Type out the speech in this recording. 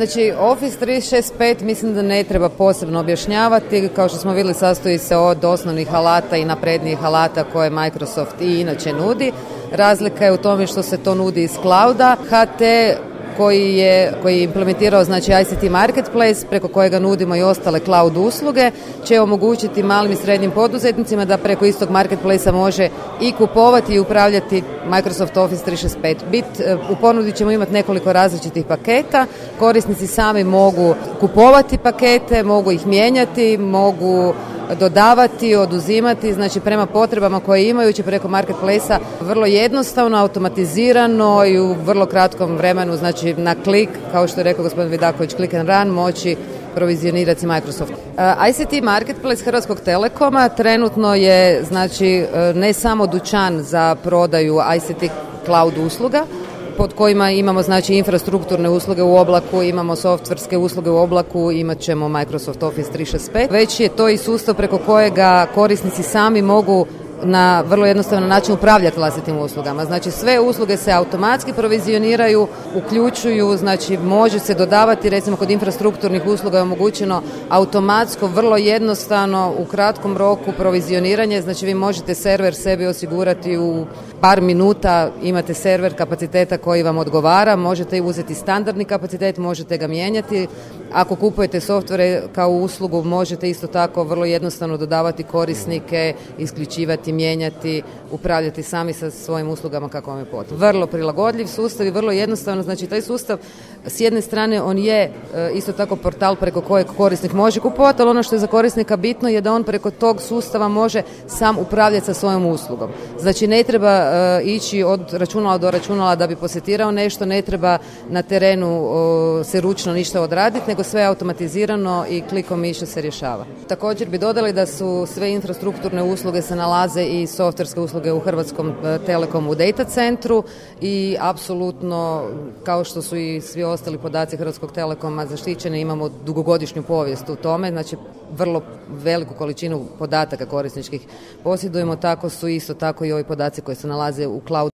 Znači, Office 365 mislim da ne treba posebno objašnjavati. Kao što smo vidjeli, sastoji se od osnovnih alata i naprednijih alata koje Microsoft i inače nudi. Razlika je u tome što se to nudi iz clouda. HT koji je, koji je implementirao znači ICT Marketplace preko kojega nudimo i ostale cloud usluge će omogućiti malim i srednjim poduzetnicima da preko istog marketplacea može i kupovati i upravljati Microsoft Office 365. Bit, e, u ponudi ćemo imati nekoliko različitih paketa, korisnici sami mogu kupovati pakete, mogu ih mijenjati, mogu dodavati, oduzimati, znači prema potrebama koje imaju će preko marketplace vrlo jednostavno, automatizirano i u vrlo kratkom vremenu, znači na klik, kao što je rekao gospodin Vidaković, click and run, moći provizionirati Microsoft. ICT Marketplace Hrvatskog Telekoma trenutno je znači uh, ne samo dućan za prodaju ICT cloud usluga, pod kojima imamo znači infrastrukturne usluge u oblaku, imamo softverske usluge u oblaku, imat ćemo Microsoft Office 365. Već je to i sustav preko kojega korisnici sami mogu na vrlo jednostavan način upravljati vlastitim uslugama. Znači sve usluge se automatski provizioniraju, uključuju, znači može se dodavati recimo kod infrastrukturnih usluga je omogućeno automatsko, vrlo jednostavno u kratkom roku provizioniranje, znači vi možete server sebi osigurati u par minuta, imate server kapaciteta koji vam odgovara, možete uzeti standardni kapacitet, možete ga mijenjati. Ako kupujete softvere kao uslugu, možete isto tako vrlo jednostavno dodavati korisnike, isključivati mijenjati, upravljati sami sa svojim uslugama kako vam je potrebno. Vrlo prilagodljiv sustav i vrlo jednostavno, znači taj sustav s jedne strane on je e, isto tako portal preko kojeg korisnik može kupovati, ali ono što je za korisnika bitno je da on preko tog sustava može sam upravljati sa svojom uslugom. Znači ne treba e, ići od računala do računala da bi posjetirao nešto, ne treba na terenu se ručno ništa odraditi, nego sve automatizirano i klikom miša se rješava. Također bi dodali da su sve infrastrukturne usluge se nalaze i softverske usluge u Hrvatskom e, Telekomu u data centru i apsolutno kao što su i svi ostali podaci Hrvatskog Telekoma zaštićeni, imamo dugogodišnju povijest u tome, znači vrlo veliku količinu podataka korisničkih posjedujemo, tako su isto tako i ovi podaci koji se nalaze u cloud